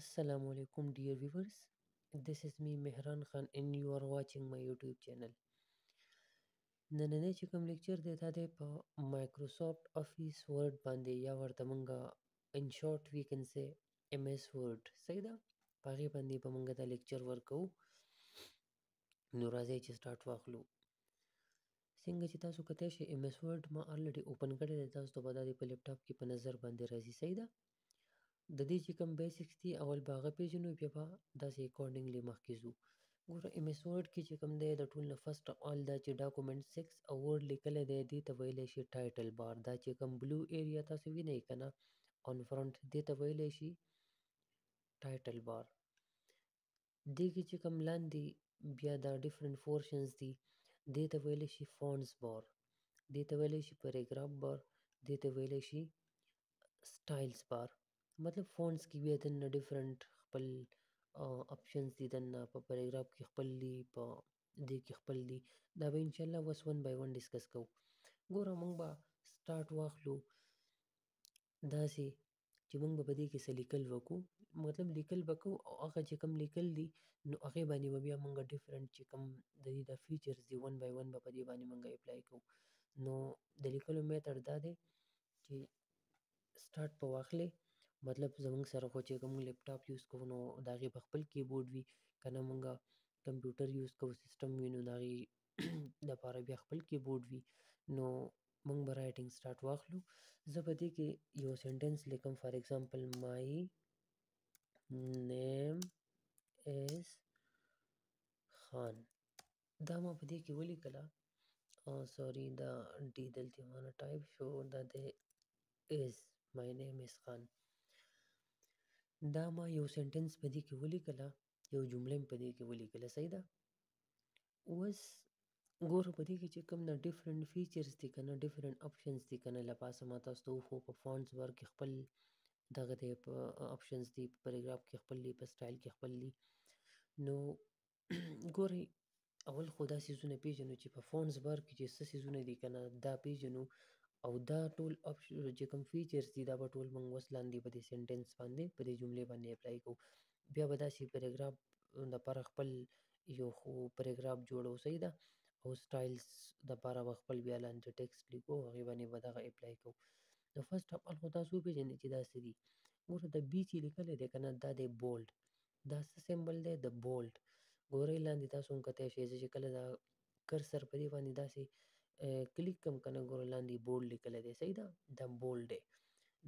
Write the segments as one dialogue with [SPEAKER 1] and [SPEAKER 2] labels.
[SPEAKER 1] السلام علیکم ډیر ویورز This is me مهران خان and you are watching my YouTube channel نننې چې کوم لیکچر دی دا دی په مایکروسافټ افیس ورډ باندې یا ورته مونږه ان شارټ وی کین سه ایم ایس ورډ صحیح ده په هغې باندې به مونږ دا لیکچر ورکو نو راځئ چې سټارټ واخلو څنګه چې تاسو کتای شئ ایم ایس ورډ ما الریډي اوپن کړی دی تاسو ته به دا دی په لیپټاپ کې په نظر باندې راځي صحیح ده د دې چې کوم بیسکس دي اول به هغه پیژنو بیا به داسې اکارډنګلی مخکې ځو ګوره ایم ایس ورډ کې چې کوم دی د ټول نه فرسټ آل دا چې ډاکومنټ سکس او ورډ لیکلی دی دې ته ویلی شي ټایټل بار دا چې کوم بلو ایریا تاسو وینئ که نه آن فرنټ دې ته ویلی شي ټایټل بار دې کې چې کوم لاندې بیا دا ډیفرنٹ فورشنز دي دې ته ویلی شي فونډز بار دې ته ویلی شي پیراګراف بار دې ته ویلی شي سټایلز بار مطلب فونډز کې بیا دننه ډیفرنٹ خپل اپشنز دي دننه په پیراګراف کې خپل دي په دې کې خپل دي دا به انشاءالله وس ون بای ون ډسکس کوو ګوره موږ به سټارټ واخلو داسې چې موږ به په دې کې څه لیکل وکړو مطلب لیکل به کوو او هغه چې کوم لیکل دي نو هغې باندې به بیا موږ ډیفرنټ چې کوم د دې دا فیچرز دي ون بای ون به په دې باندې موږ اپلای کوو نو د لیکلو میتډ دا دی چې سټارټ په واخلې مطلب زموږ سره خو چې کوم لیپټاپ یوز کوو نو د هغې په خپل کیبورډ وي که نه موږ کمپیوټر یوز کوو سیسټم وي نو د هغې لپاره بیا خپل کیبورډ وي نو موږ به رایټینګ سټارټ واخلو زه په دې کې یو سنټنس لیکم فار ایگزامپل مای نیم از خان دا ما په دې کې ولیکله او سوري دا ډي دلته مانه ټایپ شو دا د از مای نیم از خان دا ما یو سنټنس په دې کې ولیکله یو جمله په دې کې ولیکله صحیح ده اوس ګوره په دې کې چې کوم دا ډیفرنٹ فیچرز دي کنه ډیفرنٹ آپشنز دي کنه لپاسه ما تاسو ته وښو په فونټس بار کې خپل دغه دی په آپشنز دي په پاراګراف کې خپل دي په سټایل کې خپل دي نو ګوري اول خو دا سیزونه پیژنو چې په فونټس بار کې چې څه سیزونه دي کنه دا پیژنو او دا ټول آپشن چې کوم فیچرز دي دا به ټول موږ وس لاندې په دې سنټنس باندې په دې جملې باندې اپلای کوو بیا به داسې پراګراف لپاره خپل یو خو پراګراف جوړو صحیح ده او سټایلز لپاره به خپل بیا لاندې ټیکسټ لیکو هغې باندې به دغه اپلای کوو نو فرسټ اف ال خو تاسو وپېژنئ چې دا څه دي ګوره د بي چې لیکلی دی که نه دا دی بولډ دا څه سمبل دی د بولډ ګورئ لاندې تاسو هم کتای شئ زه چې کله دا کرسر په دې باندې داسې کلیک کوم که نه ګوره لاندې بولډ لیکلی دی صحیح ده دا بولډ دی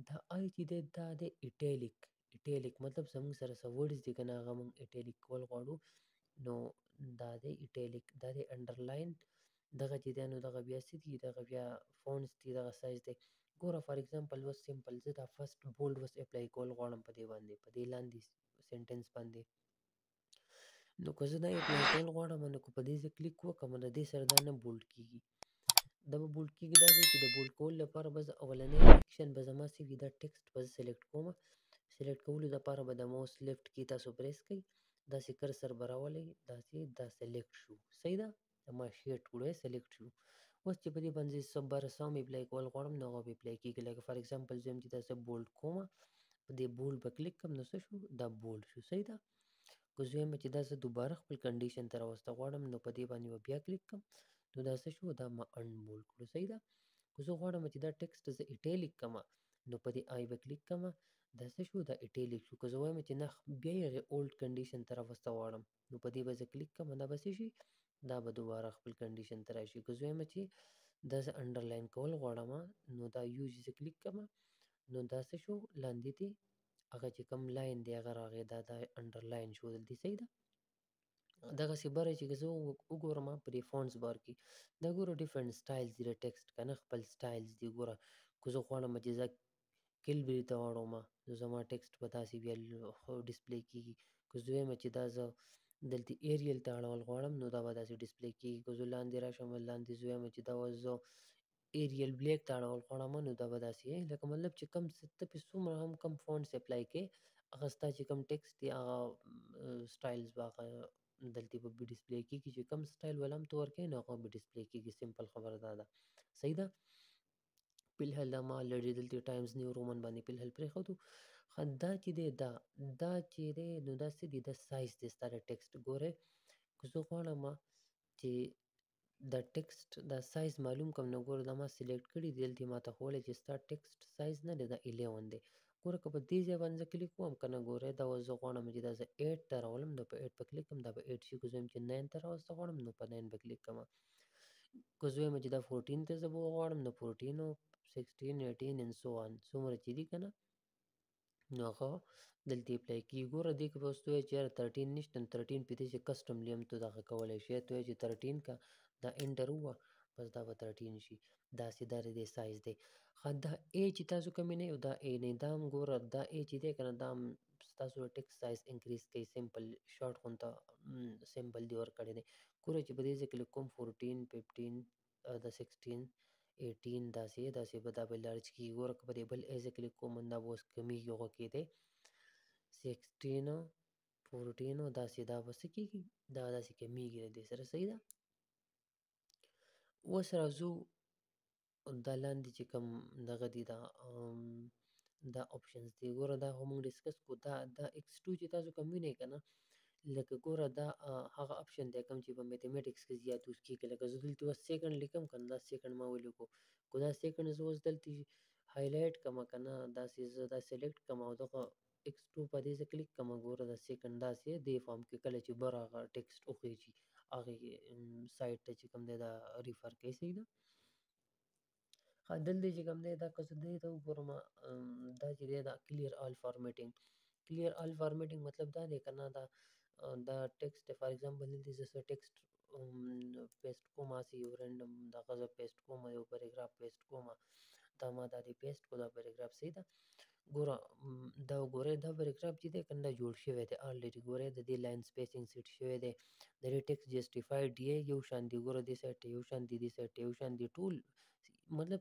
[SPEAKER 1] دا آی چې دی دا دی ایټیلیک ایټالیک مطلب زموږ سره څه ورډز دي که نه هغه موږ ایټالیک کول غواړو نو دا دی ایټالیک دا دی انډرلاین دغه چې دی نو دغه بیا څه دي دغه بیا فونټس دي دغه سایز دی ګوره فار ایگزامپل اوس سمپل زه دا فرسټ بولډ اوس اپلای کول غواړم په دې باندې په دې لاندې سنټنس باندې نو که زه دا یو ټایټل غواړم نو که په دې زه کلیک وکړم نو دې سره دا نه بولډ کیږي دا به بولډ کیږي دا دی چې د بولډ کول لپاره به اولنې اکشن به زما سی وي دا ټیکسټ به سلیکټ کوم سلیکټ کولو لپاره به د ماوس لیفټ کی تاسو پریس کړئ دا سی کرسر براولئ دا سی دا سلیکټ شو صحیح ده اما شیر ټوله سلیکټ شو اوس چې په دې باندې څه بر سم اپلای کول غواړم نو هغه به اپلای کېږي لکه فار ایگزامپل زه هم چې دا څه بولډ کوم په دې بولډ به کلیک کوم نو څه شو دا بولډ شو صحیح ده که زه وایم چې دا زه دوباره خپل کنډیشن ته راوسته غواړم نو په دې باندې به بیا کلیک کوم نو دا څه شو دا ما ان بولډ کړو صحیح ده که زه غواړم چې دا ټیکسټ زه ایټیلیک کوم نو په دې آی به کلیک کوم دا څه شو دا ایټیلیک شو که زه وایم چې نه بیا یې اولډ کنډیشن ته راوسته غواړم نو په دې به زه کلیک کوم دا به څه شي دا به دوباره خپل کنډیشن ته راشي که زه وایم چې دا زه انډرلاین کول غواړم نو دا یوز زه کلیک کوم نو دا څه شو لاندې دی هغه چې کوم لاین دی هغه راغی دا د انډرلاین شو دلته صحیح ده دغه سی بره چې زه وګورم په دې فونټس بار کې دا ګوره ډیفرنٹ سټایلز دی ټیکسټ کنه خپل سټایلز دی ګوره کو زه غواړم چې زه کیل بری ته واړوم نو زما ټیکسټ به داسې بیا ډسپلی کیږي که زه وایم چې دا زه دلته ایریل ته اړول غواړم نو دا به داسې ډسپلی کیږي که زه لاندې راشم لاندې زه وایم چې دا اوس زه ایریل بلیک ته اړول غواړم نو دا به داسې لکه مطلب چې کم څه ته پې څومره هم کم فونټس اپلای کې هغه ستا چې کم ټیکسټ دی هغه سټایلز به هغه دلته به ډسپلی کیږي چې کم سټایل ولم تو ورکې نو هغه به ډسپلی کیږي سمپل خبره دا ده صحیح ده په الحال دا ما لړې دلته ټایمز نیو رومن باندې په الحال پرېښودو ښه دا چې دی دا دا چې دی نو دا څه دی دا سایز دی ستا د ټیکسټ ګورئ که زه غواړم چې دا ټیکسټ دا سایز معلوم کړم نو ګوره دا ما سلیکټ کړي دی دلته ما ته ښوولی چې ستا ټیکسټ سایز نه دی دا الیون دی ګوره که په دې ځای باندې زه کلیک وکړم که نه ګوره دا اوس زه غواړم چې دا زه ایټ ته راولم نو په ایټ به کلیک کړم دا به ایټ شي که زه وایم چې ناین ته راوسته غواړم نو په ناین به کلیک کړم که زه ووایم چې دا فورټین ته زه به وغواړم نو فورټین او سکسټین ایټین ان سو آن څومره چې دي که نه نو هغه دلته اپلای کېږي ګوره دې کې به اوس ته وایې چې یاره ترټین نشته نو ترټین پې دی چې کسټملی هم ته دغه کولی شې ته وایې چې ترټین که دا انټر ووه بس دا به ترټین شي داسې دا د دې سایز دی ښه دا ای چې تاسو کومې نه یو دا ای نه دا هم ګوره دا ای چې دی که نه دا هم ستاسو ټیکس سایز انکریز کوي سیمپل شارټ خون ته سیمپل دی ور کړی دی ګوره چې په دې ځای کې کوم 14 15 د 16 18 داسې داسې به دا به لارج کېږي ګوره که په دې بل ایزه کلیک کوم دا به اوس کمیږي غو کې دی 16 14 داسې دا به څه کېږي دا داسې کمیږي له دې سره صحیح ده اوس راځو دا لاندې چې کوم دغه دي دا دا اپشنز دي ګوره دا خو موږ ډیسکس کو دا دا ایکس ټو چې تاسو کوم وینئ که نه لکه ګوره دا هغه اپشن دی کوم چې په میتھمیټکس کې زیات یوز کېږي لکه زه دلته اوس سیکنډ لیکم که نه دا سیکنډ ما ولیکو که دا سیکنډ زه اوس دلته هایلایټ کړم که نه داسې زه دا سلیکټ کړم او دغه ټیکسټ ټو په دې ځای کلیک کوم ګوره د سیکنډ داسې دې فارم کې کله چې بر هغه ټیکسټ وخېږي هغه سایټ ته چې کوم دی دا ریفر کوي صحیح ده دلته چې کوم دی دا که زه دې ته وګورم دا چې دی دا کلیر آل فارمیټینګ کلیر آل فارمیټینګ مطلب دا دی که نه دا دا ټیکسټ فار ایگزامپل دلته زه څه ټیکسټ پیسټ کوم اسی یو رندم د غزه پیسټ کوم یو پیراګراف پیسټ کوم دا ما د دې پیسټ کو دا پیراګراف سي دا ګور دا ګوره دا پیراګراف چې ده کنده جوړ شوی دی الریډي ګوره د دې لاین سپیسینګ سیټ شوی دی د دې ټیکس جسټیفاید دی یو شان دی ګوره دې سایت یو شان دی دې سایت یو شان دی ټول مطلب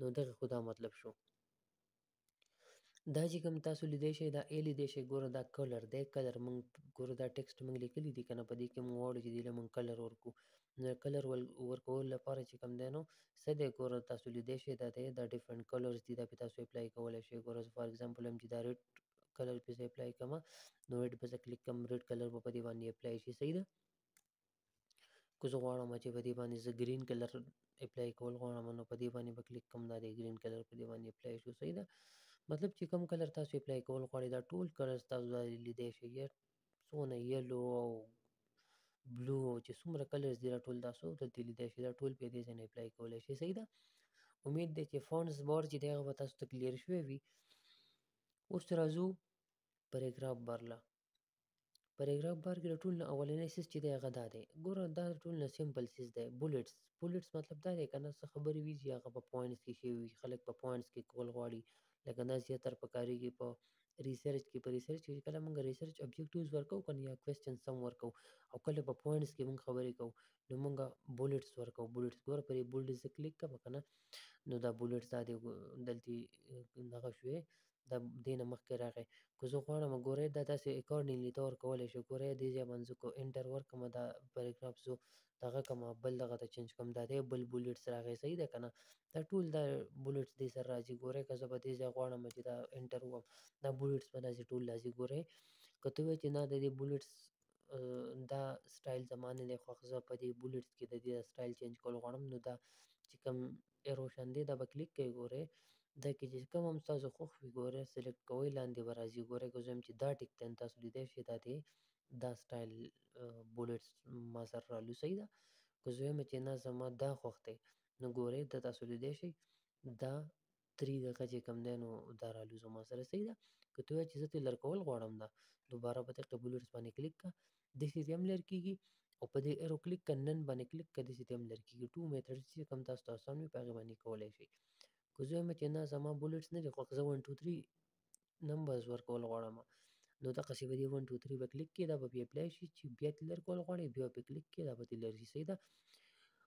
[SPEAKER 1] نو دغه خو دا مطلب شو دا چې کوم تاسو لیدای شئ دا ای لیدای شئ ګوره دا کلر دی کلر موږ ګوره دا ټیکسټ موږ لیکلی دی که نه په دې کې موږ غواړو چې دې له موږ کلر ورکړو نو کلر ورکولو لپاره چې کوم دی نو څه دی ګوره تاسو لیدای شئ دا دی دا ډیفرنټ کلرز دي دا پې تاسو اپلای کولی شئ ګوره زه فار اګزامپل هم چې دا ریډ کلر پې زه اپلای کوم نو ریډ به زه کلیک کوم ریډ کلر به په دې باندې اپلای شي صحیح ده که زه غواړم چې په دې باندې زه ګرین کلر اپلای کول غواړم نو په دې باندې به کلیک کوم دا دی ګرین کلر په دې باندې اپلای شو صحیح ده مطلب چې کوم کلر تاسو اپلای کول غواړئ دا ټول کلرز تاسو دا لیدای شئ یا څونه یلو او بلو او چې څومره کلرز دي دا ټول تاسو دلته لیدای شئ دا ټول په دې ځای نه اپلای کولی شئ صحیح ده امید دی چې فونټس بار چې دی هغه به تاسو ته کلیر شوی وي اوس راځو پراګراف بار له پریګراف بار کې د ټول نه اولنې سیس چې دی هغه دا دی ګوره دا د ټول نه سیمپل سیس دی بولټس بولټس مطلب دا دی که نه څه خبرې وي چې هغه په پوینټس کې شوي وي خلک په پوینټس کې کول غواړي لکه دا زیاتر په کارېږي په ریسرچ کې په ریسرچ کې کله موږ ریسرچ ابجیکټیوز ورکو کنه یا کوېسچن سم ورکو او کله په پوینټس کې موږ خبرې کوو نو موږ بولټس ورکو بولټس ګوره پرې بولټس کلیک کوه کنه نو دا بولټس دا دی دلته دغه شوې دا دې نه مخکې راغی که زه غواړم ګورئ دا تاسې اکارډینګلی طور کولی شئ ګورئ دې ځای باندې زه کو انټر ورکم دا پیراګراف زه دغه کوم بل دغه ته چینج کوم دا دې بل بولیټس راغی صحیح ده که نه دا ټول دا بولیټس دې سره راځي ګورئ که زه به دې ځای غواړم چې دا انټر ووم دا بولیټس به داسې ټول راځي ګورئ که ته وایې چې نه د دې بولیټس دا سټایل زما نه دی خوښ زه په دې بولیټس کې د دې سټایل چینج کول غواړم نو دا چې کوم روشندې دا به کلیک کوي ګورئ دا کې چې کوم هم تاسو خوښ وي ګورئ سلیکټ کوئ لاندې به راځي ګورئ که زه وایم چې دا ټیک ته تاسو لیدای شئ دا دی دا سټایل بولټس ما سره رالو صحیح ده که زه وایم چې نه زما دا خوښ دی نو ګورئ دا تاسو لیدای شئ دا تری دغه چې کوم دی نو دا رالو زما سره صحیح ده که ته وایې چې زه ترې لرکول غواړم دا دوباره په دقیقې بولټس باندې کلیک کړه دې سي هم لر کیږي او په دې ایرو کلیک کنن باندې کلیک کړئ دې سي هم لر کیږي ټو میتھډ چې کوم تاسو ته آسان وي په هغه باندې کولای شي که زه مې چې نه زما بولټس نه دي خوښ زه 1 2 3 نمبرز ورکول غواړم نو دغه سی به دی 1 2 3 به کلیک کې دا به بیا اپلای شي چې بیا تلر کول غواړي بیا په کلیک کې دا به تلر شي صحیح ده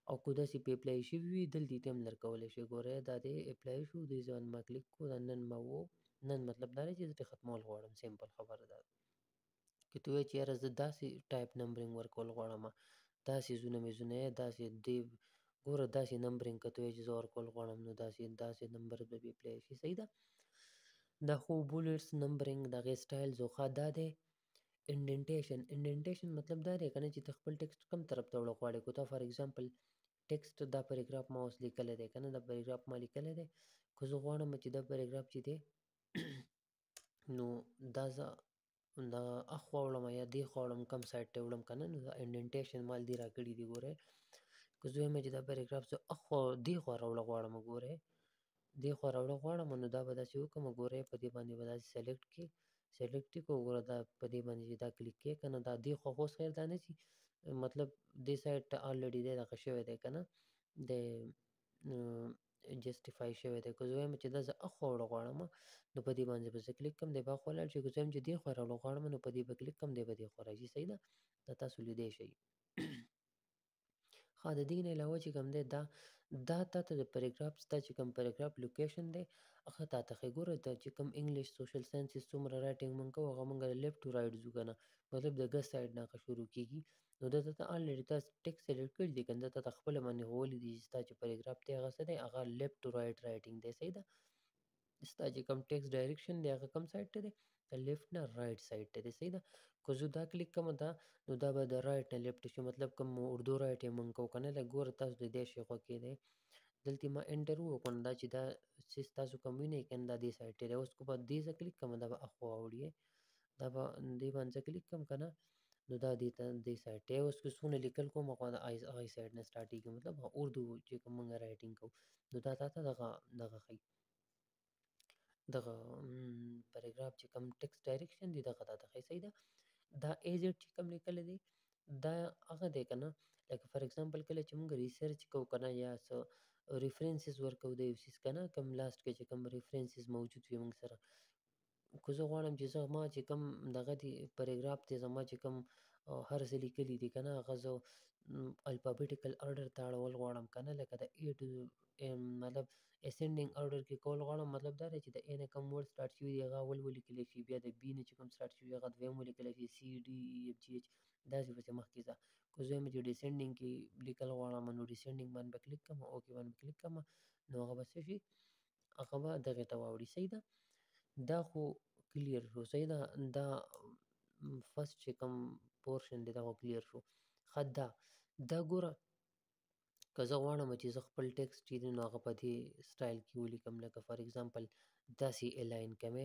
[SPEAKER 1] او کو دا سی په اپلای شي وي دلته تم لر کول شي ګوره دا دی اپلای شو دی ځان ما کلیک کو دا نن ما وو نن مطلب دا چې د ختمول غواړم سیمپل خبره ده که ته وایې چې یاره زه داسې ټایپ نمبرینګ ورکول غواړم داسې زونه مې زونه یې داسې دې ګوره داسې نمبرینګ که ته وایې چې زه ورکول غواړم نو داسې داسې نمبر به بې پلی شي صحیح ده دا خو بولټس نمبرینګ د هغې سټایل زوخه دا دی انډنټیشن انډنټیشن مطلب دا دی که نه چې ته خپل ټیکسټ کوم طرف ته وړه غواړې کو ته فار ایگزامپل ټیکسټ دا پریګراف ما اوس لیکلی دی که نه دا پریګراف ما لیکلی دی که زه غواړم چې دا پریګراف چې دی نو دا زه دا اخوا وړم یا دی خوا وړم کم سایډ ته وړم کنه نو دا انډنټیشن مال دی را کړی دی ګوره که زه مې دا پیراګراف زه اخوا دی خوا راوړ غواړم ګوره دی خوا راوړ غواړم نو دا به داسې وکم ګوره په دې باندې به داسې سلیکټ کې سلیکټ کو ګوره دا په دې باندې دا کلیک کې کنه دا دی خو خو خیر دا نه چې مطلب دې سایډ ته الریډي دی دغه شوی دی کنه د جسټیفای شوی دی که زه وایم چې دا زه اخوا وړو غواړم نو په دې باندې به زه کلیک کوم دی به اخوا لاړ شي که زه وایم چې دې خوا راوړو غواړم نو په دې به کلیک کوم دی به دې خوا راځي صحیح ده دا تاسو لیدی شئ ښه د دې نه علاوه چې کوم دی دا دا تا ته د پاراګراف ستا چې کوم پاراګراف لوکیشن دی هغه تا ته ښیي ګوره دا چې کوم انګلیش سوشل ساینسز څومره رایټینګ مونږ کوو هغه مونږ له لیفټ ټو رایټ ځو که نه مطلب د ګس سایډ نه که شروع کېږي نو دلته ته الریډي تاسو ټیک سلیکټ کړی دی کنده ته خپل باندې هولې دي چې تاسو پیراګراف ته هغه څه دی هغه لیفټ ټو رائټ رائټینګ دی صحیح ده ستا چې کوم ټیکس ډایریکشن دی هغه کوم سایډ ته دی د لیفټ نه رائټ سایډ ته دی صحیح ده که زه دا کلیک کوم دا نو دا به د رائټ نه لیفټ شي مطلب کوم اردو رائټ یې مونږ کو کنه دا ګوره تاسو د دې شي خو کې دی دلته ما انټر وکړ دا چې دا چې تاسو کوم وینئ کنه دا دې سایډ ته دی اوس کو په دې ځکه کلیک کوم دا به اخوا وړي دا به دې باندې کلیک کوم کنه نو دا دې ته دې سایډ ته اوس که څونه لیکل کوم خو دا هغه سایډ نه سٹارټیږي مطلب اردو چې کوم موږ رائټینګ کوو نو دا تا ته دغه دغه خي دغه پاراګراف چې کوم ټیکسټ ډایریکشن دی دغه تا ته خي صحیح ده دا ایجټ چې کوم لیکل دی دا هغه دی کنه لکه فار ایگزامپل کله چې موږ ریسرچ کوو کنه یا څه ریفرنسز ورکو د یو سیس کنه کم لاست کې چې کم ریفرنسز موجود وي موږ سره که زه غواړم چې زه ما چې کوم دغه دی پاراګراف دی زما چې کوم هر څه لیکلي دي که نه هغه زه الفابیټیکل ارډر ته اړول غواړم که نه لکه د اې ټو مطلب اسینډینګ ارډر کې کول غواړم مطلب دا دی چې د اې نه کوم ورډ سټارټ شوي دي هغه اول ولیکلی شي بیا د بي نه چې کوم سټارټ شوي هغه دویم ولیکلی شي سي ډي ای اف جي اچ داسې پسې مخکې ځه که زه وایم چې ډیسینډینګ کې لیکل غواړم نو ډیسینډینګ باندې به کلیک کوم اوکې باندې به کلیک کوم نو هغه به څه شي هغه به دغه ته واوړي صحیح ده دا خو کلیر شو صحیح ده دا فرست چې کوم پورشن دی دا خو کلیر شو ښه دا دا ګوره که زه غواړم چې زه خپل ټیکس چې دی نو هغه په دې سټایل کې ولیکم لکه فار ایگزامپل داسې الاین کوم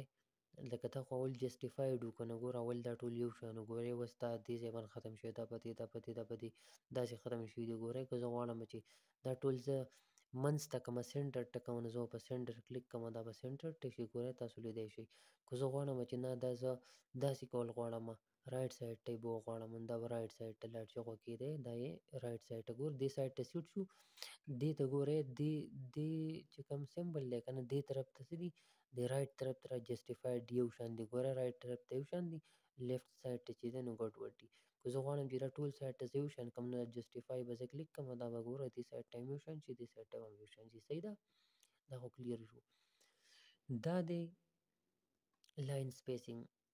[SPEAKER 1] لکه تا خو اول جسټیفایډ وو کنه ګوره اول دا ټول یو شان ګوره اوس دا دې ځای باندې ختم شوی دا په دې دا په دې دا په دې داسې ختم شوي دي ګوره که زه غواړم چې دا ټول زه منځ ته کومه سنټر ټکوم نو زه په سنټر کلیک کوم دا به سنټر ټک شي ګوره تاسو لیدای شئ که زه غواړم چې نه دا زه داسې کول غواړم رائټ سایډ ته به غواړم دا به رائټ سایډ ته لاړ شي خو کې دی دا یې رائټ سایډ ته ګور دې سایډ ته سیټ شو دې ته ګورې دې دې چې کوم سیمبل دی کنه دې طرف ته سړي د رائټ طرف ته جسټیفاید دی یو شان دی ګوره رائټ طرف ته یو شان دی لیفټ سایډ ته چې دی نو ګډ وډ دی که زه غواړم چې دا ټول سایډ ته یو شان کوم نه جسټیفای به زه کلیک کوم دا به ګوره دې سایډ ته یو شان شي دې سایډ ته یو شان شي صحیح ده دا خو کلیر شو دا دی لاین سپیسینګ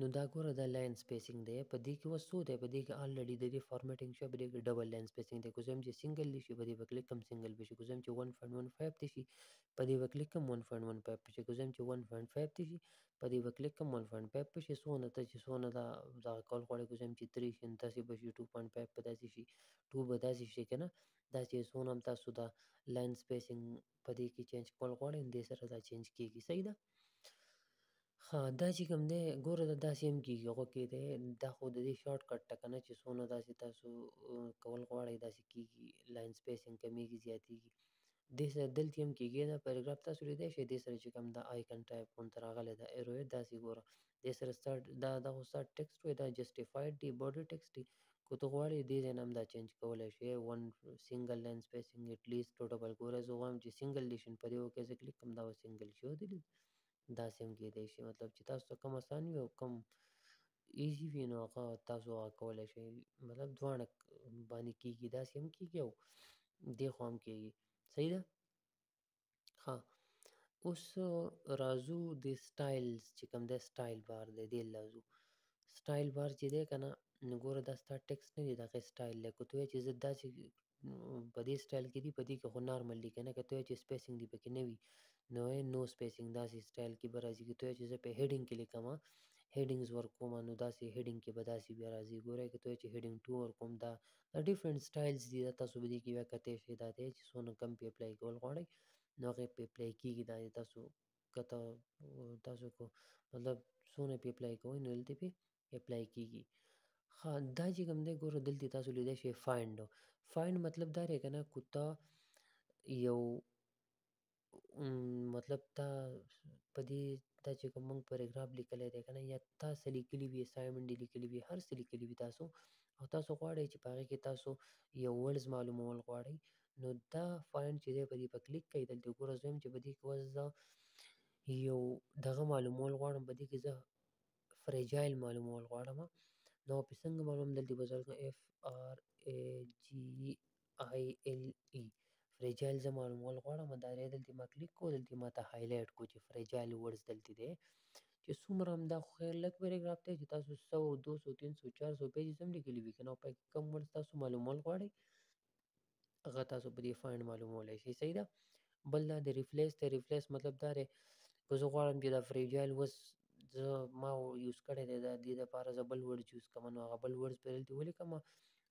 [SPEAKER 1] نو دا ګوره دا لاین سپیسینګ دی په دې کې اوس څو دی په دې کې الریډي د دې فارمیټینګ شوی په دې کې ډبل لاین سپیسینګ دی که زم چې سنګل دی شي په دې به کلیک کوم سنګل به شي که زم چې 1.15 دی شي په دې به کلیک کوم 1.15 به شي که زم چې 1.5 دی شي په دې به کلیک کوم 1.5 به شي څونه ته چې څونه دا دا کول غواړي که زم چې 3 شي تاسو به شي 2.5 په داسې شي 2 به داسې شي کنه دا چې څونه تاسو دا لاین سپیسینګ په دې کې چینج کول غواړئ دې سره دا چینج کیږي صحیح ده ها دا چې کوم دی ګوره دا داسې هم کیږي هغه کې دی دا خو د دې شارټ کټ ټکنه چې څونه داسې تاسو کول غواړئ داسې کیږي لاین سپیسینګ کمیږي زیاتیږي دې سره دلته هم کیږي دا پیراګراف تاسو لیدای شئ دې سره چې کوم دا آیکن ټایپ کوم تر هغه دا ایرو داسې ګوره دې سره ستا دا دا خو ستا ټیکسټ وي دا جسټیفاید دی باډي ټیکسټ دی که ته غواړې دې ځای نه هم دا چینج کولی شې ون سنګل لاین سپیسنګ ایټ لیست ټو ډبل ګوره زه غواړم چې سنګل دې شین په دې وکړې زه کلیک کوم دا به سنګل شي ودلید داسې هم کېدای شي مطلب چې تاسو ته کوم اسان وي او کوم ایزي وي نو هغه تاسو هغه کولی شئ مطلب دواړه باندې کېږي داسې هم کېږي او دې خوا هم کېږي صحیح ده ها اوس رازو د سټایلز چې کوم دی سټایل بار دی دې لازو سټایل بار چې دی کنه نو ګوره دا ستا ټیکس نه دی دغه سټایل دی کو ته چې زه داسې په دې سټایل کې دی په دې کې خو نارمل دی کنه کته چې سپیسینګ دی پکې نه وي نو نو سپیسینګ داسې سټایل کې به راځي کته چې زه په هډینګ کې لیکم هډینګز ورکوم نو داسې هډینګ کې به داسې بیا راځي ګوره کته چې هډینګ 2 ورکوم دا دا ډیفرنٹ سټایلز دي دا تاسو به دي کې بیا کته شي دا ته چې سونه کم پی اپلای کول غواړي نو هغه پی اپلای کیږي دا تاسو کته تاسو کو مطلب سونه پی اپلای کوئ نو دلته پی اپلای کیږي ها دا چې کوم دی ګوره دلته تاسو لیدای شئ فایند فایند مطلب دا دی کنه کوتا یو مطلب تا په دې دا چې کوم موږ پاراګراف لیکلی دی که نه یا تا څه لیکلي وي اسایمنټ دې لیکلي وي هر څه لیکلي وي تاسو او تاسو غواړئ چې په هغې کې تاسو یو ورډز معلومول غواړئ نو دا فایند چې دی په دې په کلیک کوئ دلته ګوره زه وایم چې په دې کې اوس زه یو دغه معلومول غواړم په دې کې زه فریجایل معلومول غواړم نو په څنګه معلوم دلته به زه اف آر ای جی ILE فریجایل زه معلومول غواړم دا دی دلته ما کلیک کو دلته ما ته هایلایټ کو چې فریجایل ورډز دلته دی چې څومره هم دا خو خیر لږ پیراګراف دی چې تاسو 100 200 300 400 پیجز هم لیکلي وي که نه او پکې کوم ورډز تاسو معلومول غواړئ هغه تاسو په دې فایند معلومولی شئ صحیح ده بل دا د ریفلیس دی ریفلیس مطلب دا دی که زه غواړم چې دا فریجایل اوس زه ما یوز کړی دی دا دې دپاره زه بل ورډز یوز کوم نو هغه بل ورډز پرې دلته ولیکم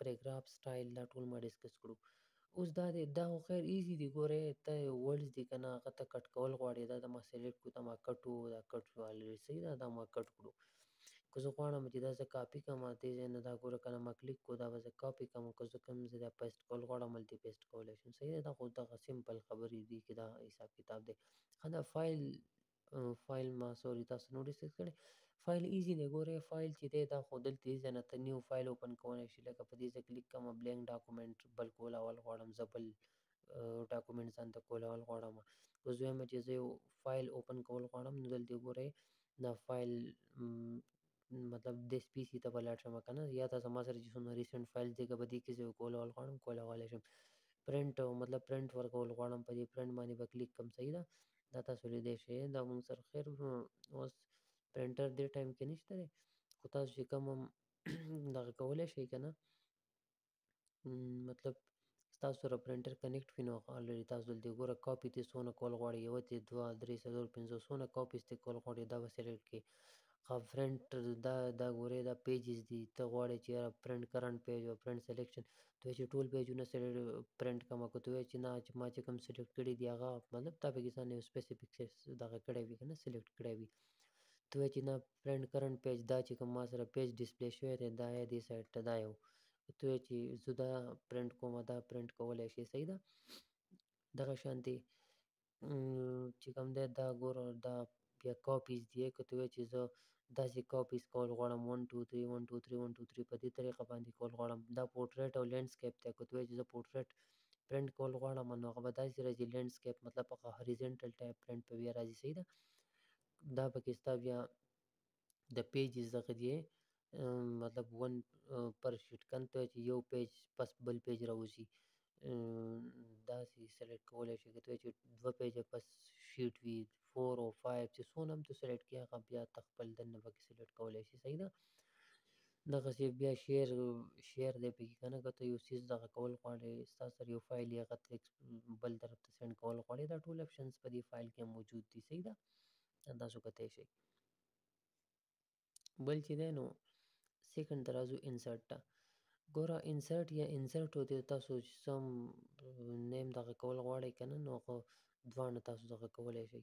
[SPEAKER 1] پریګراف سټایل دا ټول ما ډیسکس کړو اوس دا دی دا خو خیر ایزی دی ګوره ته ورډز دی کنه هغه ته کټ کول غواړي دا د ما سلیکټ کو دا ما کټ وو دا کټ شو الری صحیح دا دا ما کټ کړو که زه غواړم چې دا زه کاپی کوم دې ځای نه دا ګوره کنه ما کلیک کو دا به زه کاپی کوم که زه کوم زه دا پیسټ کول غواړم ملتی پیسټ کولای شم صحیح دا خو دغه سیمپل خبرې دي چې دا حساب کتاب دی خدا فایل فایل ما سوري تاسو نو ډیسکس کړي فایل ایزی دی ګوره فایل چې دی دا خو دلته یې ځنه ته نیو فایل اوپن کولی شي لکه په دې زه کلیک کوم بلینک ډاکومنټ بل کولول غواړم زه بل ډاکومنټ ځان ته کولول غواړم اوس دویمه چې زه یو فایل اوپن کول غواړم نو دلته ګوره دا فایل مطلب د اس پی سی ته بلاړ شم کنه یا تاسو ما سره چې څونه ریسنت فایل دی که بدی کې زه کول ول غواړم کول غواړم شم پرنټ مطلب پرنټ ورکول غواړم په دې پرنټ باندې به کلیک کوم صحیح ده دا تاسو لیدای شئ دا مونږ سره خیر اوس پرنټر دې ټایم کې نشته دی خو تاسو چې کوم دغه کولی شئ که نه مطلب تاسو سره پرنټر کنیکټ وي نو الري تاسو دلته ګوره کاپي ته څونه کول غواړي یو ته دوه درې څلور پنځه څونه کاپیز ته کول غواړي دا به سلیکټ کړي خو فرنټ دا دا ګورې دا پیجز دي ته غواړې چې یاره پرنټ کرنټ پیج او پرنټ سلیکشن ته چې ټول پیجونه سره پرنټ کوم کو ته چې نه چې ما چې کوم سلیکټ کړي دی هغه مطلب تا پکې ځان یو سپیسیفیک دغه کړی وي کنه سلیکټ کړی وي ته چې نه فرينډ کرنټ پيج دا چې کوم ما سره پيج ډسپلې شوی دی دا یې دې سایټ ته دا یو ته یې چې زه دا پرنټ کوم دا پرنټ کولای شي صحیح ده دغه شانتي چې کوم دی دا ګور دا بیا کاپیز دی که ته وایې چې زه داسې کاپیز کول غواړم ون ټو تھري ون ټو تھري ون ټو تھري په دې طریقه باندې کول غواړم دا پورټریټ او لینډسکیپ دی که ته وایې چې زه پورټریټ پرنټ کول غواړم نو هغه به داسې راځي لینډسکیپ مطلب هغه هریزنټل ټایپ پرنټ په بیا راځي صحیح ده دا پکې ستا بیا د پیجز دغه دی مطلب ون پر شیټ کنته چې یو پیج پس بل پیج راوځي دا سي سلیکټ کولای شي کته چې دوه پیج پس شیټ وی 4 او 5 چې سونم ته سلیکټ کیه غو بیا تخپل دنه پکې سلیکټ کولای شي صحیح ده دغسې بیا شعر شعر دی پکې که نه که ته یو څیز دغه کول غواړې ستا سره یو فایل یې هغه تلیکس بل طرف ته سینډ کول غواړې دا ټول اپشنز په دې فایل کې موجود دي صحیح ده تاسو کتای شئ بل چې دی نو سیکنډ ته راځو انسرټ ته ګوره انسرټ یا انسرټ او دی تاسو چې سم نیم دغه کول غواړئ که نه نو هغه دواړه تاسو دغه کولی شئ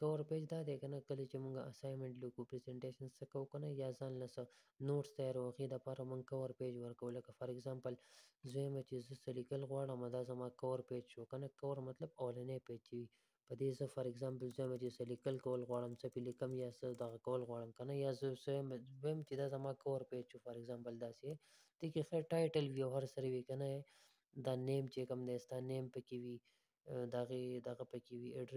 [SPEAKER 1] کور پیج دا دی کنه کله چې مونږ اسایمنت لیکو پریزنټیشن څه کو کنه یا ځان له څه نوټس تیارو هغې د پاره مونږ کور پیج ورکو لکه فار ایگزامپل زویم چې زه څه لیکل غواړم دا زما کور پیج شو کنه کور مطلب اولنې پیج چې وي په دې زه فار ایگزامپل زویم چې څه لیکل کول غواړم څه پې لیکم یا څه دغه کول غواړم کنه یا زه سویم ویم چې دا زما کور پیج شو فار ایگزامپل داسې دې کې خیر ټایټل وي او هر سره وي کنه دا نیم چې کوم دی ستا نیم پکې وي دغه دغه پکې وي ایډرس